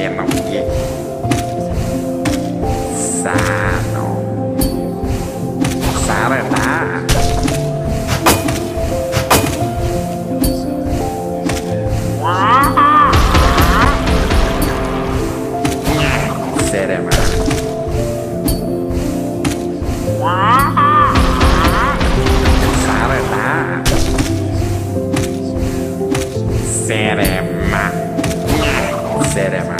Renongué, sara tá, Serema. Saradá. Serema. Serema.